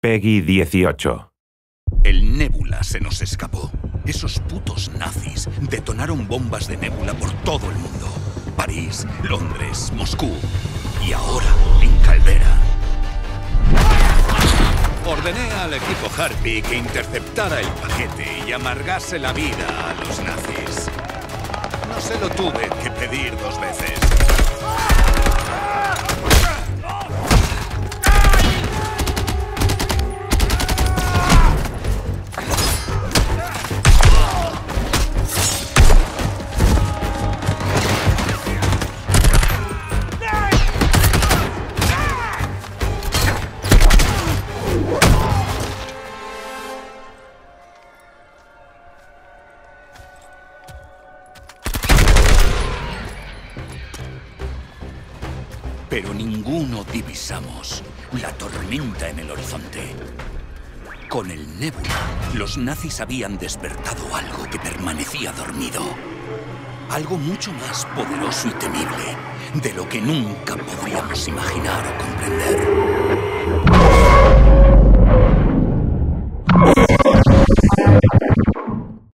Peggy 18. El Nebula se nos escapó. Esos putos nazis detonaron bombas de Nebula por todo el mundo. París, Londres, Moscú y ahora en Caldera. Ordené al equipo Harpy que interceptara el paquete y amargase la vida a los nazis. No se lo tuve que pedir dos veces. Pero ninguno divisamos la tormenta en el horizonte. Con el Nebula, los nazis habían despertado algo que permanecía dormido. Algo mucho más poderoso y temible de lo que nunca podríamos imaginar o comprender.